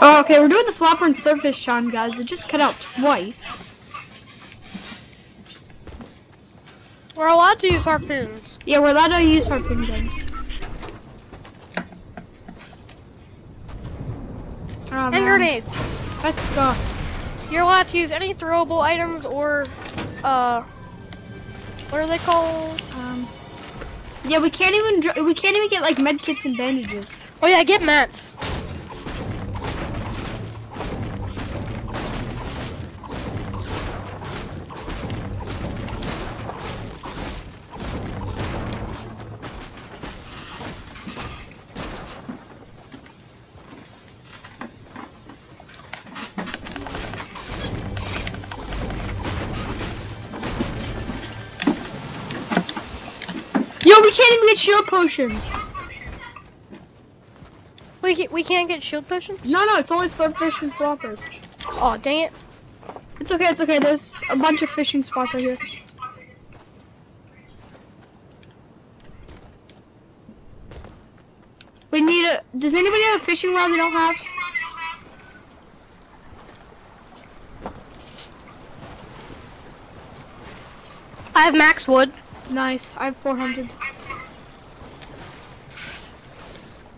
Oh, okay, we're doing the flopper and slurpfish challenge, guys. It just cut out twice. We're allowed to use harpoons. Yeah, we're allowed to use harpoon guns. Oh, And man. grenades. Let's go. You're allowed to use any throwable items or, uh, what are they called? Um, yeah, we can't even we can't even get like med kits and bandages. Oh yeah, get mats. Get shield potions. We can, we can't get shield potions. No, no, it's only slurpfish and floppers. Oh dang it! It's okay, it's okay. There's a bunch of fishing spots right here. We need a. Does anybody have a fishing rod they don't have? I have max wood. Nice. I have 400.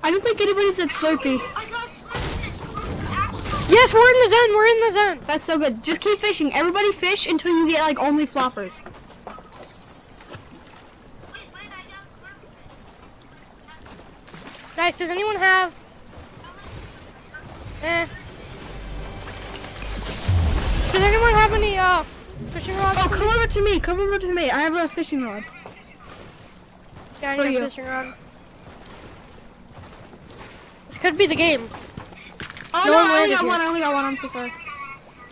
I don't think anybody said Slurpee. Yes, we're in the zone. We're in the zone. That's so good. Just keep fishing. Everybody fish until you get like only floppers. Nice. Does anyone have? Eh. Does anyone have any uh fishing rods? Oh, come over to me. Come over to me. I have a fishing rod. Yeah, I need a fishing rod. Could be the game. Oh No no, I only got here. one. I only got one. I'm so sorry.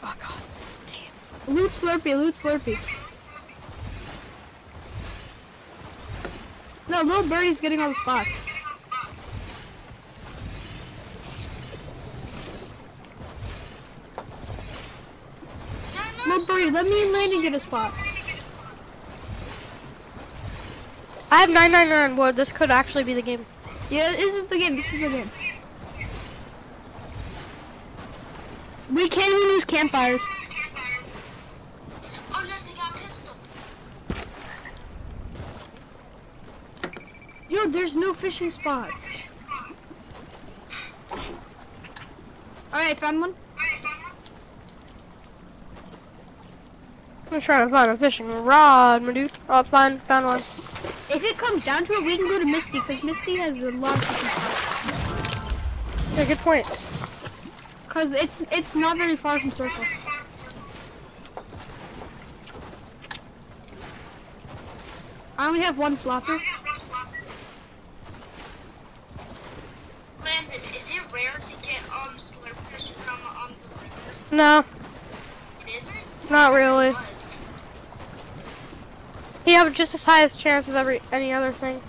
Oh god. Loot Slurpee. Loot Slurpee. No, little birdie's getting all the spots. Little birdie, let me and Landon get a spot. I have 999 wood. This could actually be the game. Yeah, this is the game. This is the game. We can't even use campfires. Yo, there's no fishing spots. Alright, found one. I'm trying to find a fishing rod, my dude. Oh, fine, found one. If it comes down to it, we can go to Misty, because Misty has a lot of fishing spots. Yeah, good point. Because it's, it's not very far from Circle. I only have one flopper. Landon, is it rare to get um slurpfish from um the river? No, It isn't? not really. It was. You have just as high as chance as every any other thing.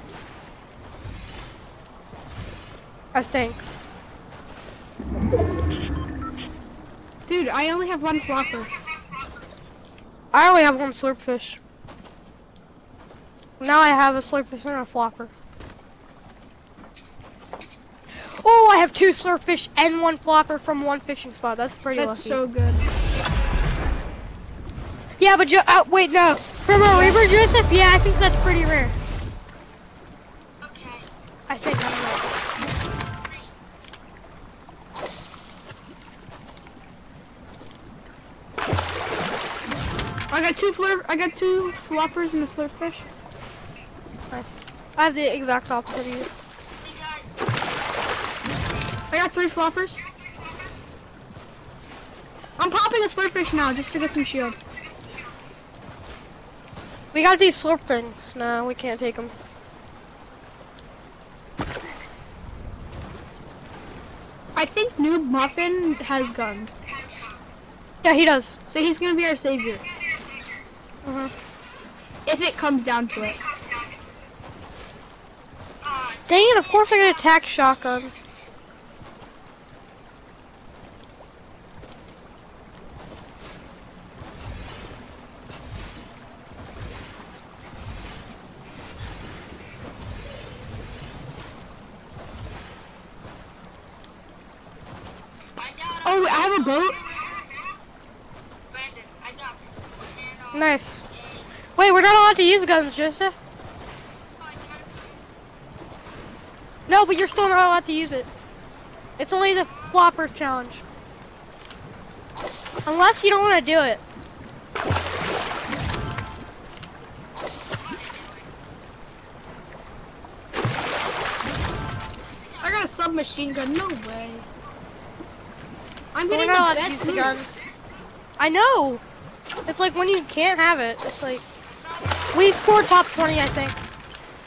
I think. Dude, I only have one flopper. I only have one slurpfish. Now I have a slurpfish and a flopper. Oh, I have two slurpfish and one flopper from one fishing spot. That's pretty That's lucky. so good. Yeah, but ju- uh, wait, no. From a river, Joseph? Yeah, I think that's pretty rare. Okay. I think. I don't I got two flur. I got two floppers and a slurpfish. Nice. I have the exact opposite of you. I got three floppers. I'm popping a slurpfish now just to get some shield. We got these slurp things. No, we can't take them. I think Noob Muffin has guns, Yeah, he does. so he's gonna be our savior Mhm. if it comes down to it. Dang it, of course I got attack shotgun. I a boat? Brandon, I got pistol and um, Nice. Wait, we're not allowed to use guns, Joseph. No, but you're still not allowed to use it. It's only the flopper challenge. Unless you don't want to do it. I got a submachine gun. No way. I'm But getting the allowed to use best the guns. I know. It's like when you can't have it. It's like we scored top 20, I think.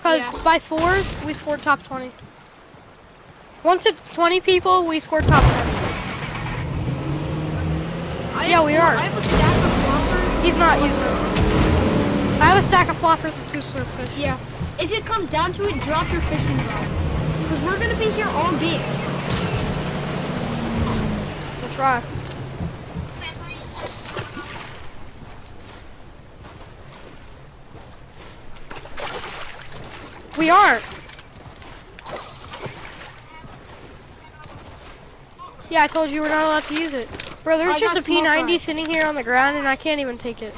Cause Yeah. by fours we scored top 20. Once it's 20 people, we scored top 10. I Yeah, we are. I have a stack of floppers. He's not using it. I have a stack of floppers and two slurpfish. Yeah. If it comes down to it, drop your fishing rod. Because we're gonna be here all day. We'll try. We aren't. Yeah, I told you we're not allowed to use it. Bro, there's I just a smoke P90 on sitting here on the ground and I can't even take it.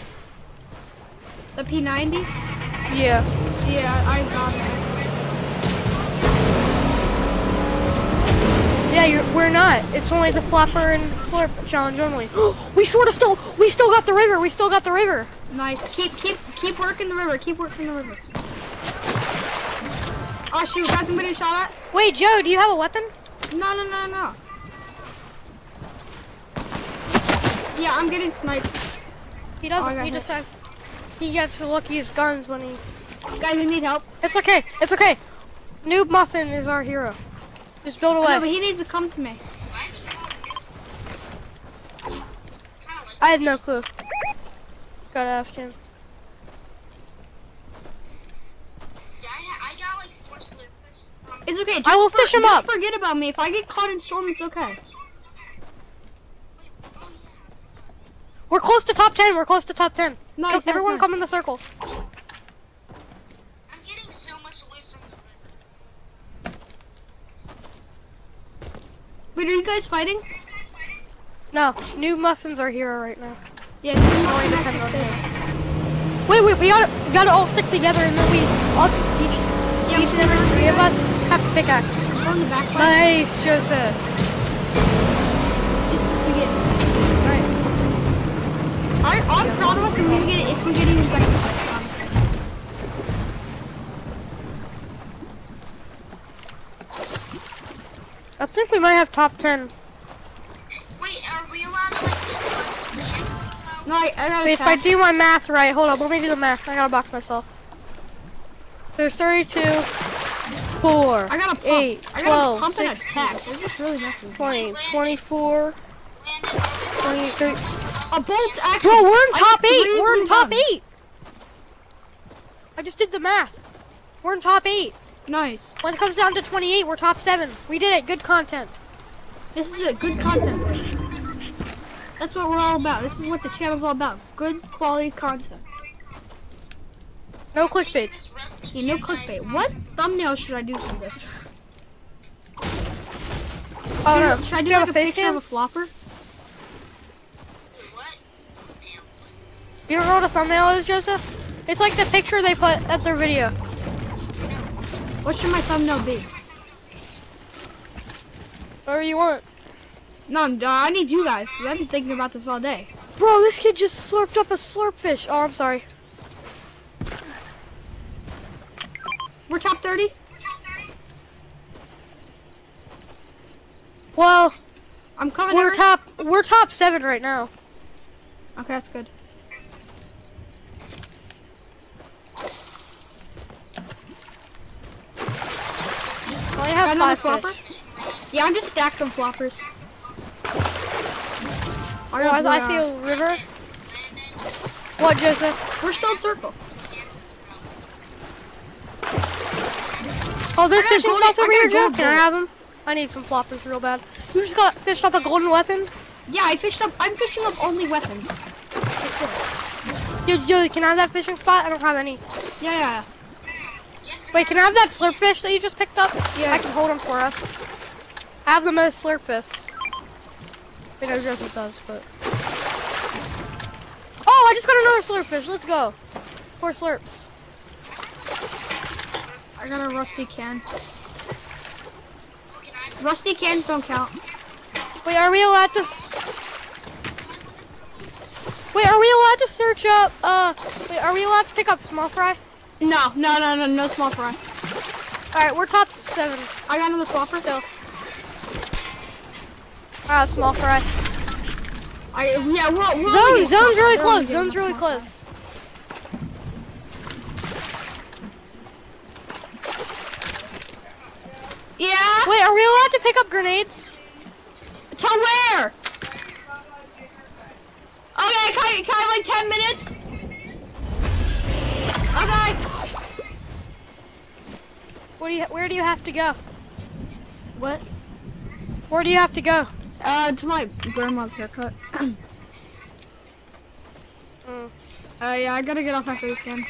The P90? Yeah. Yeah, I got it. Yeah, you're, we're not. It's only the flopper and slurp challenge only. we sort of still, we still got the river. We still got the river. Nice. Keep, keep, keep working the river. Keep working the river. Oh shoot, guys, I'm getting shot at. Wait, Joe, do you have a weapon? No, no, no, no. Yeah, I'm getting sniped. He Oh, doesn't. got he hit. just had, he gets the luckiest guns when he. Guys, I need help. It's okay. It's okay. Noob Muffin is our hero. Just build away. Oh, no, but he needs to come to me. I have no clue. Gotta ask him. Yeah, I, I got like four slip fish from It's okay. Just I will for- fish him just up. forget about me. If I get caught in storm, it's okay. We're close to top ten. We're close to top ten. Nice, Come- nice, Everyone, nice. come in the circle. I'm getting so much loot from the river. Wait, are you guys fighting? No, Noob Muffin's are hero right now. Yeah, you can Only have depends to on stay. him. Wait, wait, we gotta, we gotta all stick together and then we, all, each, Yeah, each and every three of us have a pickaxe. Go in the back. Nice, Joseph. This is begins. Nice. I, I'm Yeah, proud of us if we get if we get in second place. I think we might have top ten. Wait, are we allowed to like do like, No, I, I got Wait, if I do my math right, hold on, let me do the math. I gotta box myself. There's 32, 4, I got a pump. 8, I got 12, a pump and a 16. They're just really messing. 20, 24, 23. A bolt action. Bro, we're in top got 8! We're in top guns. 8! I just did the math. We're in top 8. Nice. When it comes down to 28, we're top 7. We did it. Good content. This is a good content, boys. That's what we're all about. This is what the channel's all about. Good quality content. No clickbaits. Yeah, no clickbait. What thumbnail should I do for this? Oh no. Should I do have like a picture cam? of a flopper? What? You don't know what a thumbnail is, Joseph? It's like the picture they put at their video. What should my thumbnail be? Whatever you want. No, I'm- uh, I need you guys because I've been thinking about this all day. Bro, this kid just slurped up a slurp fish. Oh, I'm sorry. We're top 30. Well, I'm coming. we're top we're top seven right now. Okay, that's good. I only Got have five flopper? fish. Yeah, I'm just stacked on floppers. Oh, I, I see a river. What, Joseph? We're still in circle. Oh, this I got a fishing golden- spot's over here, Joe. Can I have them? I need some floppers real bad. You just got fished up a golden weapon? Yeah, I fished up. I'm fishing up only weapons. Yo, yo, can I have that fishing spot? I don't have any. Yeah, yeah, Wait, can I have that slurp fish that you just picked up? Yeah. I can hold them for us. I have them as slurp fish. I know Joseph does, but. Oh, I just got another slurp fish. Let's go. Four slurps. I got a rusty can. Rusty cans don't count. Wait, are we allowed to? Wait, are we allowed to search up? Uh, wait, are we allowed to pick up small fry? No, no, no, no, no small fry. All right, we're top seven. I got another flopper. Still. Ah, small fry. I yeah, we're, we're only Zone, zone's really close. Zone's really close. fry. Yeah. Wait, are we allowed to pick up grenades? To where? Okay, can I, can I have like 10 minutes? Okay. What do you? Where do you have to go? What? Where do you have to go? Uh, to my grandma's haircut. Mm. Uh, yeah, I gotta get off after this game.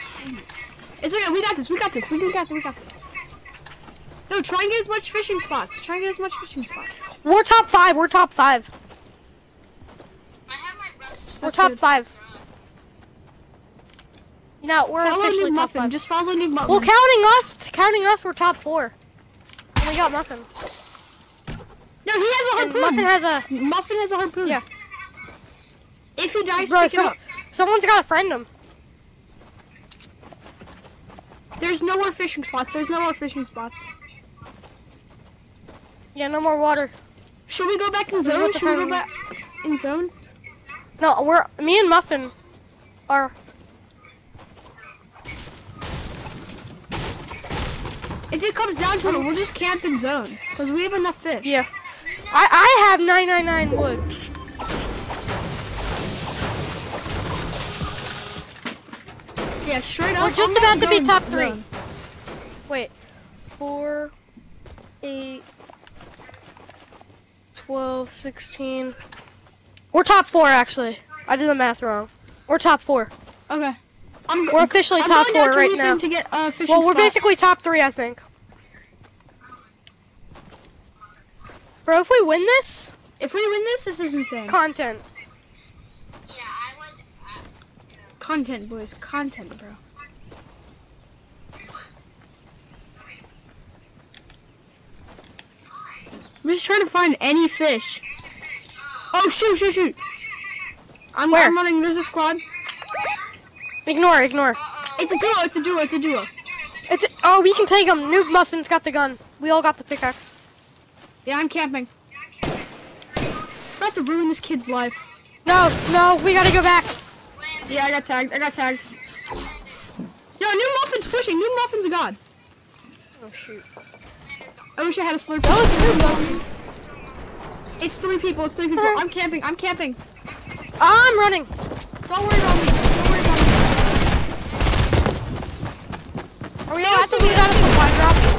It's okay, we got this, we got this, we got this, we got this. No, try and get as much fishing spots. Try and get as much fishing spots. We're top five. We're top five. I have my. We're top good. five. No, we're Follow officially New top Muffin, five. just follow Noob Muffin. Well, counting us, counting us, we're top four. And we got Muffin. no, he has a And harpoon. Muffin has a. Muffin has a harpoon. Yeah. If he dies, Bro, pick so, up. someone's got to friend him. There's no more fishing spots. There's no more fishing spots. Yeah, no more water. Should we go back in zone? Should we go back in zone? No, we're me and Muffin are. If it comes down to it, we'll just camp in zone because we have enough fish. Yeah. I I have 999 wood. Yeah, straight up. We're just about gonna be top three. zone. Wait. Four, eight, 12, 16. We're top four, actually. I did the math wrong. We're top four. Okay. I'm. We're officially I'm top four right now. To get fishing Well, we're spot. basically top three, I think. Bro, if we win this, If we win this, this is insane. content. Yeah, I would. Uh, Content, boys. Content, bro. I'm just trying to find any fish. Oh shoot, shoot, shoot! I'm, Where? I'm running. There's a squad. Ignore, ignore. It's a duo. It's a duo. It's a duo. It's oh, we can take them. Noob Muffin's got the gun. We all got the pickaxe. Yeah, I'm camping. About to ruin this kid's life. No, no, we gotta go back. Yeah, I got tagged. I got tagged. Yo, Noob Muffin's pushing. Noob Muffin's a god. Oh shoot. I wish I had a slurp. Noob Muffin. It's three people. It's three people. I'm camping. I'm camping. I'm running. Don't worry about me. Don't worry about me. Are we allowed to leave out of supply drop?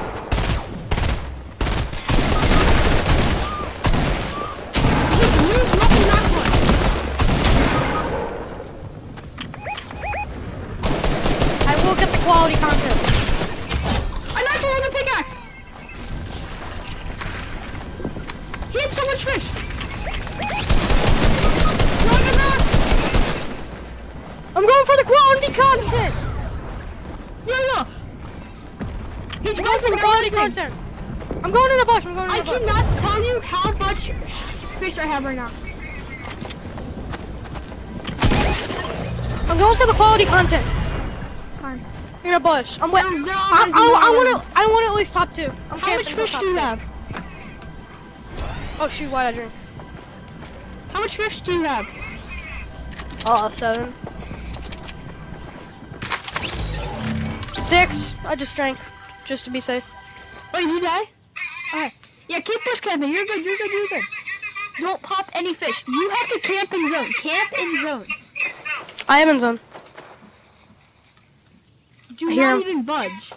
Much fish I have right now. I'm going for the quality content. It's fine. In a bush. I'm they're all I, I, I want to. I want at least top two. I'm How much fish do you two. have? Oh shoot! Why did I drink? How much fish do you have? Oh, seven. Six. I just drank, just to be safe. Wait, did you die? Okay. Yeah, keep bush camping. You're good. You're good. You're good. Don't pop any fish. You have to camp in zone. Camp in zone. I am in zone. Do I not even budge.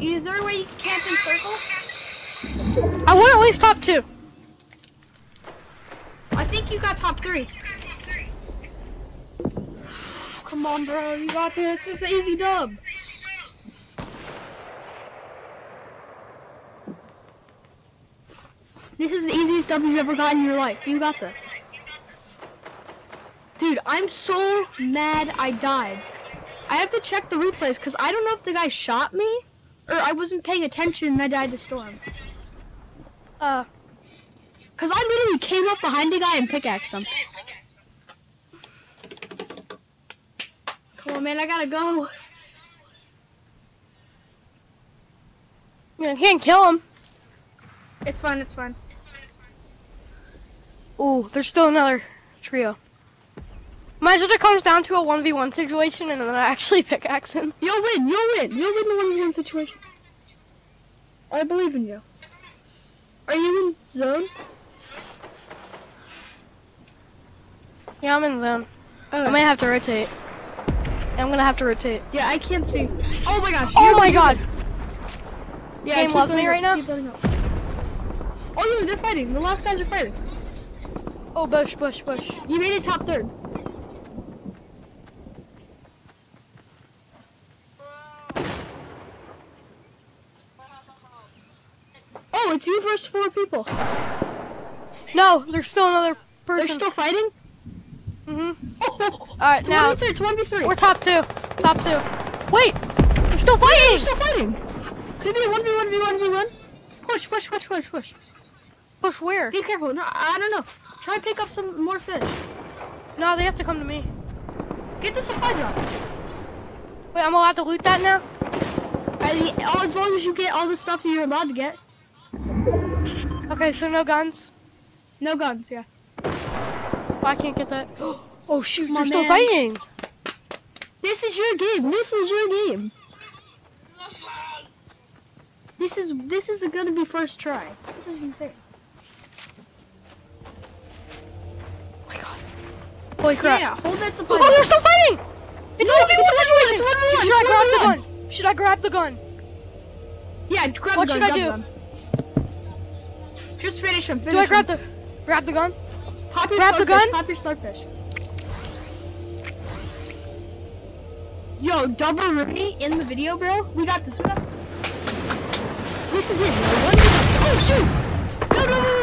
Is there a way you can camp in circle? I want at least top two. I think you got top three come on, bro. You got this. This is an easy dub. This is the easiest dub you've ever gotten in your life. You got this. Dude, I'm so mad I died. I have to check the replays because I don't know if the guy shot me or I wasn't paying attention and I died to storm. Uh, because I literally came up behind the guy and pickaxed him. On, man, I gotta go. you can't kill him. It's fun, it's fun. Ooh, there's still another trio. Imagine it comes down to a 1v1 situation and then I actually pickaxe him. You'll win, you'll win, you'll win the 1v1 situation. I believe in you. Are you in zone? Yeah, I'm in zone. Oh, I might have to rotate. I'm gonna have to rotate. yeah, I can't see. Oh my gosh. Oh my god! Yeah, Game loves me right up, now? keep building up. Oh no, they're fighting. The last guys are fighting. Oh, bush, bush, bush. You made it top third. Oh, it's you versus four people. No, there's still another person. They're still fighting? hmm Oh, Alright, now 1v3, it's 1v3. we're top two. Top two. Wait! They're still fighting! They're still fighting. Could it be a 1v1v1v1? Push, push, push, push, push. Push where? Be careful. No, I don't know. Try and pick up some more fish. No, they have to come to me. Get the supply drop. Wait, I'm allowed to loot that now? I- As long as you get all the stuff that you're allowed to get. Okay, so no guns. No guns, yeah. Oh, I can't get that. Oh shoot, Come they're on, still fighting! This is your game. This is your game. This is this is gonna be first try. This is insane. Oh my god. Holy crap. Yeah, hold that supply. Oh, they're still fighting! It's No, a 1v1 it's one one, situation! it's one Should I grab the gun? Should I grab the gun? Yeah, grab What the gun. What should I do? Just finish him. Finish Do I grab him. the grab the gun? Pop your grab the gun? Pop your starfish. Yo, double Rudy in the video, bro. We got this. We got this. This is it, bro. Oh shoot! Go,